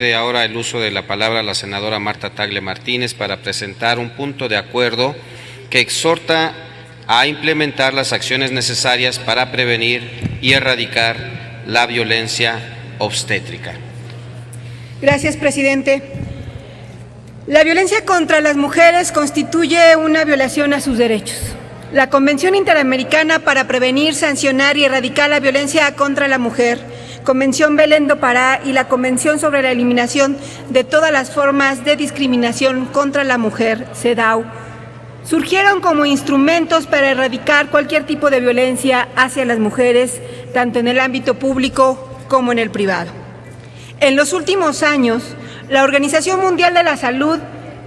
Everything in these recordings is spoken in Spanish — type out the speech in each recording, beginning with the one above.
De ahora el uso de la palabra a la senadora Marta Tagle Martínez para presentar un punto de acuerdo que exhorta a implementar las acciones necesarias para prevenir y erradicar la violencia obstétrica. Gracias, presidente. La violencia contra las mujeres constituye una violación a sus derechos. La Convención Interamericana para Prevenir, Sancionar y Erradicar la Violencia contra la Mujer Convención Belén do Pará y la Convención sobre la Eliminación de todas las formas de discriminación contra la mujer, CEDAW, surgieron como instrumentos para erradicar cualquier tipo de violencia hacia las mujeres, tanto en el ámbito público como en el privado. En los últimos años, la Organización Mundial de la Salud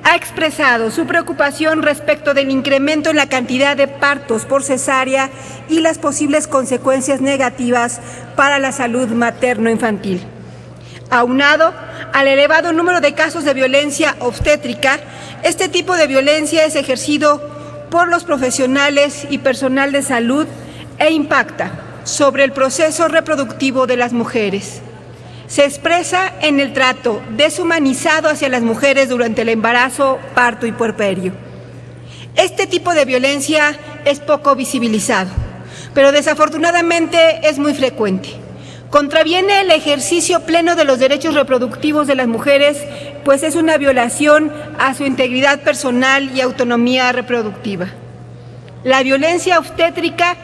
ha expresado su preocupación respecto del incremento en la cantidad de partos por cesárea y las posibles consecuencias negativas para la salud materno-infantil. Aunado al elevado número de casos de violencia obstétrica, este tipo de violencia es ejercido por los profesionales y personal de salud e impacta sobre el proceso reproductivo de las mujeres se expresa en el trato deshumanizado hacia las mujeres durante el embarazo, parto y puerperio. Este tipo de violencia es poco visibilizado, pero desafortunadamente es muy frecuente. Contraviene el ejercicio pleno de los derechos reproductivos de las mujeres, pues es una violación a su integridad personal y autonomía reproductiva. La violencia obstétrica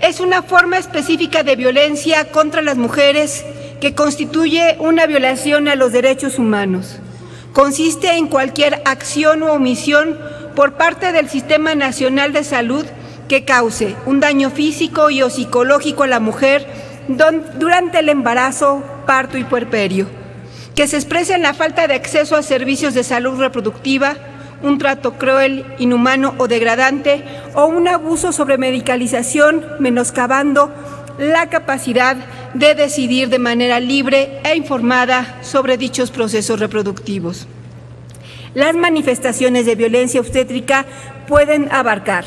es una forma específica de violencia contra las mujeres que constituye una violación a los derechos humanos. Consiste en cualquier acción o omisión por parte del Sistema Nacional de Salud que cause un daño físico y o psicológico a la mujer durante el embarazo, parto y puerperio, que se expresa en la falta de acceso a servicios de salud reproductiva, un trato cruel, inhumano o degradante, o un abuso sobre medicalización, menoscabando la capacidad de decidir de manera libre e informada sobre dichos procesos reproductivos. Las manifestaciones de violencia obstétrica pueden abarcar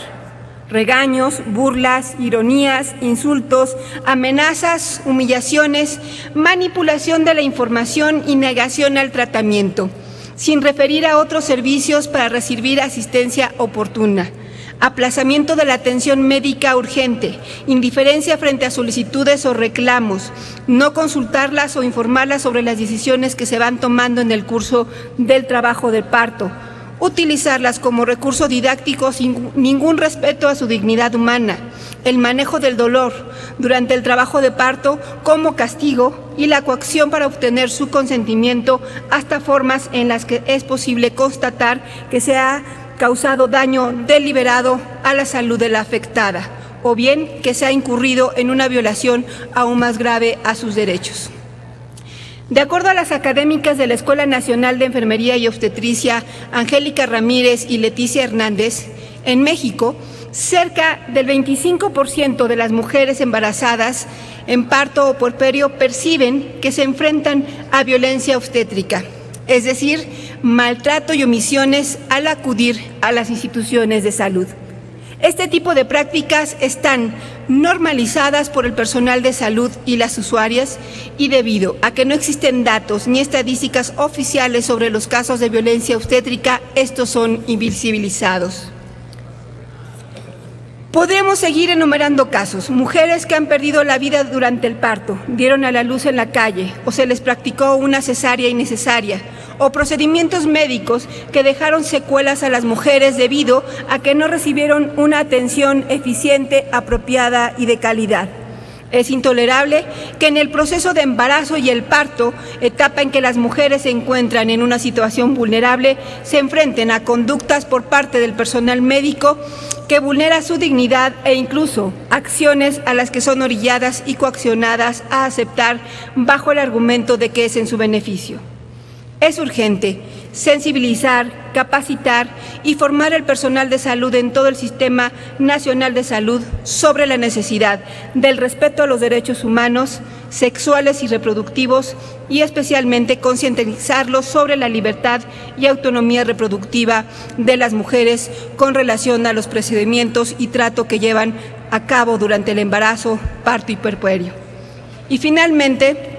regaños, burlas, ironías, insultos, amenazas, humillaciones, manipulación de la información y negación al tratamiento, sin referir a otros servicios para recibir asistencia oportuna aplazamiento de la atención médica urgente, indiferencia frente a solicitudes o reclamos, no consultarlas o informarlas sobre las decisiones que se van tomando en el curso del trabajo de parto, utilizarlas como recurso didáctico sin ningún respeto a su dignidad humana, el manejo del dolor durante el trabajo de parto como castigo y la coacción para obtener su consentimiento hasta formas en las que es posible constatar que se ha causado daño deliberado a la salud de la afectada o bien que se ha incurrido en una violación aún más grave a sus derechos. De acuerdo a las académicas de la Escuela Nacional de Enfermería y Obstetricia, Angélica Ramírez y Leticia Hernández, en México, cerca del 25% de las mujeres embarazadas en parto o puerperio perciben que se enfrentan a violencia obstétrica es decir, maltrato y omisiones al acudir a las instituciones de salud. Este tipo de prácticas están normalizadas por el personal de salud y las usuarias y debido a que no existen datos ni estadísticas oficiales sobre los casos de violencia obstétrica, estos son invisibilizados. Podemos seguir enumerando casos. Mujeres que han perdido la vida durante el parto, dieron a la luz en la calle o se les practicó una cesárea innecesaria o procedimientos médicos que dejaron secuelas a las mujeres debido a que no recibieron una atención eficiente, apropiada y de calidad. Es intolerable que en el proceso de embarazo y el parto, etapa en que las mujeres se encuentran en una situación vulnerable, se enfrenten a conductas por parte del personal médico que vulnera su dignidad e incluso acciones a las que son orilladas y coaccionadas a aceptar bajo el argumento de que es en su beneficio. Es urgente sensibilizar, capacitar y formar el personal de salud en todo el Sistema Nacional de Salud sobre la necesidad del respeto a los derechos humanos, sexuales y reproductivos y especialmente concientizarlos sobre la libertad y autonomía reproductiva de las mujeres con relación a los procedimientos y trato que llevan a cabo durante el embarazo, parto y puerperio. Y finalmente,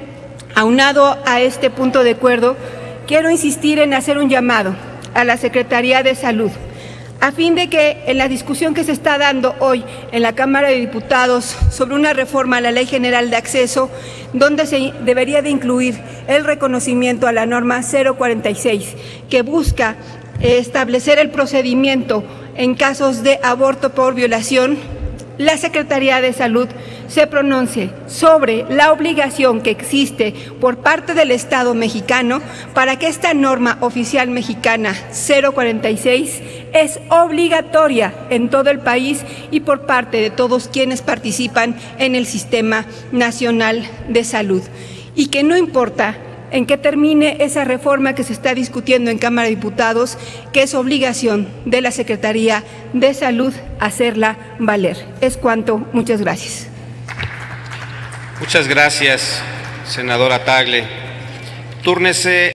Aunado a este punto de acuerdo, quiero insistir en hacer un llamado a la Secretaría de Salud a fin de que en la discusión que se está dando hoy en la Cámara de Diputados sobre una reforma a la Ley General de Acceso, donde se debería de incluir el reconocimiento a la norma 046, que busca establecer el procedimiento en casos de aborto por violación, la Secretaría de Salud se pronuncie sobre la obligación que existe por parte del Estado mexicano para que esta norma oficial mexicana 046 es obligatoria en todo el país y por parte de todos quienes participan en el Sistema Nacional de Salud. Y que no importa en que termine esa reforma que se está discutiendo en Cámara de Diputados, que es obligación de la Secretaría de Salud hacerla valer. Es cuanto. Muchas gracias. Muchas gracias, senadora Tagle. Túrnese.